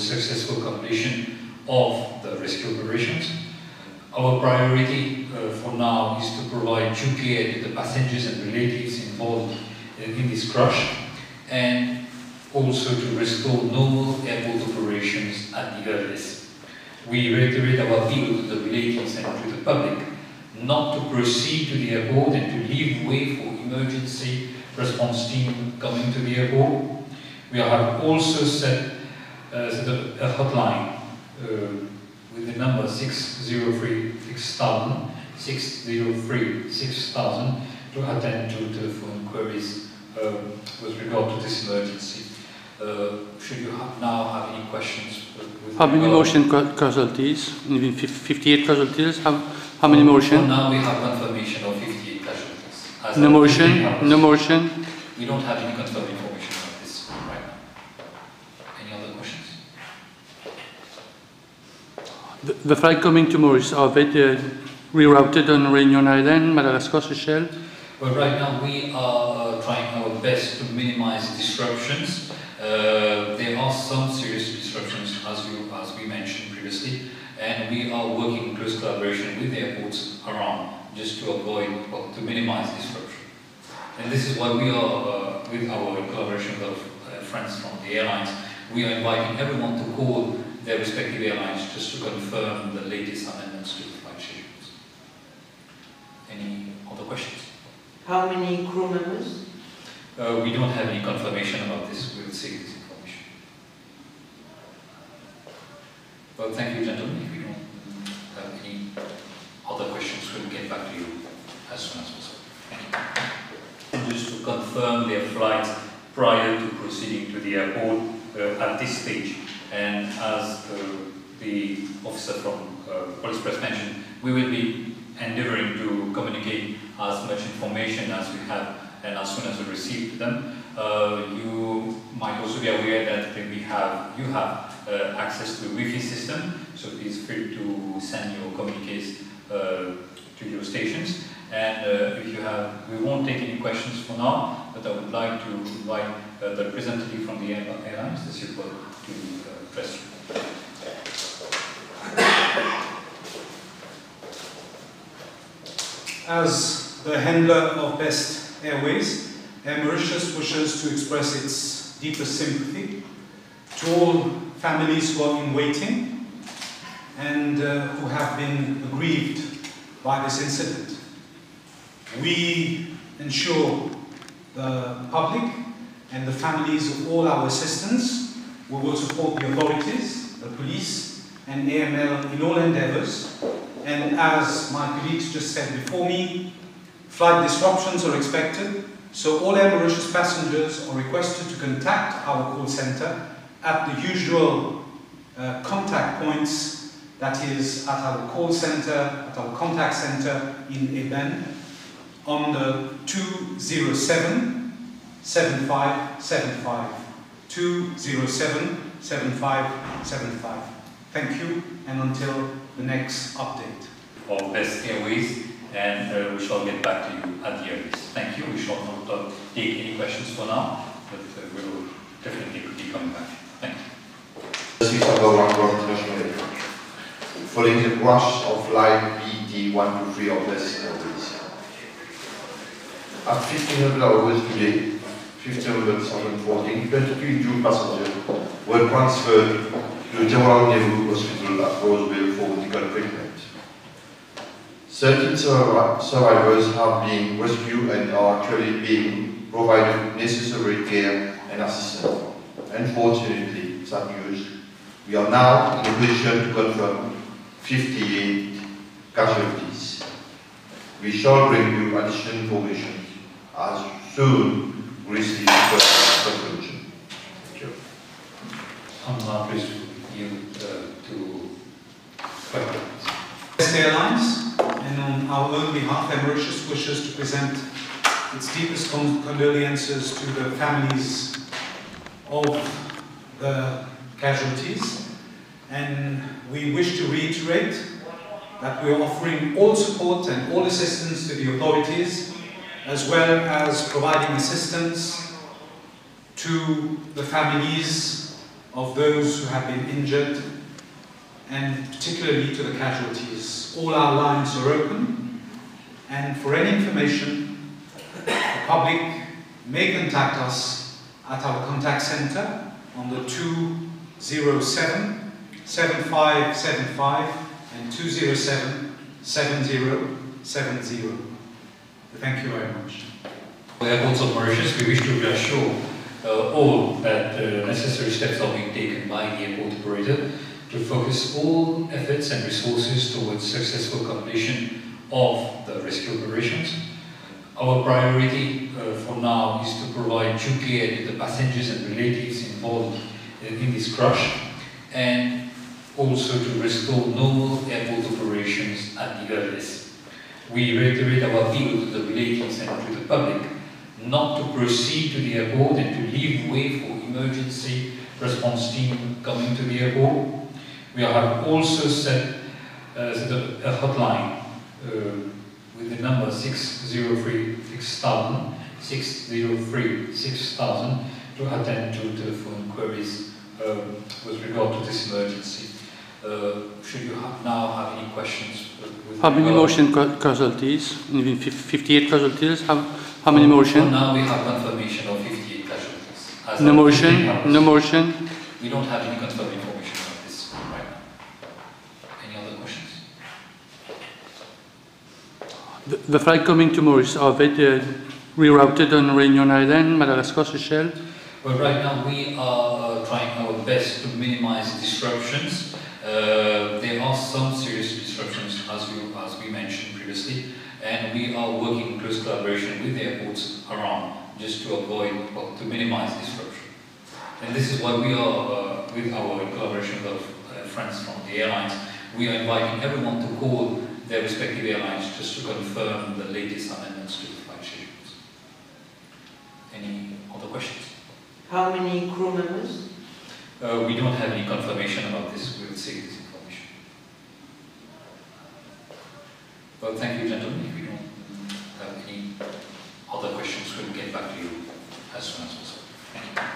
successful completion of the rescue operations. Our priority uh, for now is to provide due care to the passengers and relatives involved in, in this crash and also to restore normal airport operations at the earliest. We reiterate our appeal to the relatives and to the public not to proceed to the airport and to leave way for emergency response team coming to the airport. We have also set, uh, set a hotline uh, with the number 603 6000, 603 6000 to attend to telephone queries uh, with regard to this emergency. Uh, should you ha now have any questions? How many motion casualties? 58 casualties? How, how many motion? now we have confirmation of 58 casualties. As no motion? No motion? We don't have any confirmed information about this right now. Any other questions? The, the flight coming to Maurice, are they uh, rerouted on Réunion Island, Madagascar, Seychelles? Well, right now we are uh, trying our best to minimize disruptions. Uh, there are some serious disruptions, as, you, as we mentioned previously, and we are working in close collaboration with the airports around just to avoid, to minimize disruption. And this is why we are, uh, with our collaboration with our uh, friends from the airlines, we are inviting everyone to call their respective airlines just to confirm the latest amendments to the flight schedules. Any other questions? How many crew members? Uh, we don't have any confirmation about this. We will seek this information. Well, thank you, gentlemen. If we don't have any other questions, we'll get back to you as soon as possible. Just to confirm their flight prior to proceeding to the airport at this stage. And as uh, the officer from uh, Police Press mentioned, we will be endeavoring to communicate as much information as we have and as soon as we receive them. Uh, you might also be aware that we have, you have uh, access to Wi-Fi system, so please free to send your communiques uh, to your stations. And uh, if you have, we won't take any questions for now, but I would like to invite uh, the representative from the airlines, the support, to address you. As the handler of Best Airways, Air Mauritius wishes to express its deepest sympathy to all families who are in waiting and uh, who have been aggrieved by this incident. We ensure the public and the families of all our assistants. We will support the authorities, the police and AML in all endeavors and as my colleagues just said before me, flight disruptions are expected, so all Air Mauritius passengers are requested to contact our call center at the usual uh, contact points, that is at our call center, at our contact center in Ebène, on the 207 7575. 207 7575. Thank you, and until the next update. Of Best Airways, and uh, we shall get back to you at the earliest. Thank you. We shall not uh, take any questions for now, but uh, we will definitely be coming back. Thank you. Following the crash of line BD123 of Best Airways. At 1500 hours today, 1514, 22 due passengers were transferred to Jawaharlal Nehru Hospital at Rose Belle for medical treatment. 13 survivors have been rescued and are actually being provided necessary care and assistance. Unfortunately, sad news, we are now in a position to confirm 58 casualties. We shall bring you additional information as soon receive the conclusion. Thank you. I'm you uh, to West Airlines, and on our own behalf, Air Mauritius wishes to present its deepest condolences to the families of the casualties. And we wish to reiterate that we are offering all support and all assistance to the authorities, as well as providing assistance to the families of those who have been injured and particularly to the casualties. All our lines are open and for any information, the public may contact us at our contact center on the 207 7575 and 207 7070. Thank you very much. The airports of Mauritius, we wish to reassure uh, all that uh, necessary steps are being taken by the airport operator to focus all efforts and resources towards successful completion of the rescue operations. Our priority uh, for now is to provide due care to the passengers and relatives involved in, this crash and also to restore normal airport operations at the earliest. We reiterate our appeal to the relatives and to the public not to proceed to the airport and to leave way for emergency response team coming to the airport. We have also set, uh, set up a hotline uh, with the number 603 6000, 603 6000 to attend to telephone queries uh, with regard to this emergency. Uh, should you have now have any questions? How many motion ca- casualties? Even fif- 58 casualties? How, how many motion? now, we have confirmation of 58 casualties. As No of motion? 15. No motion? We don't have any confirmed information of this right now. Any other questions? The, the flight coming to Maurice, are they uh, rerouted on Réunion Island, Madagascar, Seychelles? Well, right now we are trying our best to minimize disruptions. Uh, there are some serious as you as we mentioned previously, and we are working in close collaboration with the airports around just to avoid or to minimize disruption. And this is why we are, uh, with our collaboration with uh, friends from the airlines, we are inviting everyone to call their respective airlines just to confirm the latest amendments to the flight schedules. Any other questions? How many crew members? Uh, we don't have any confirmation about this. We will see this information. Well, thank you, gentlemen. If you don't have any other questions, we'll get back to you as soon as possible. Thank you.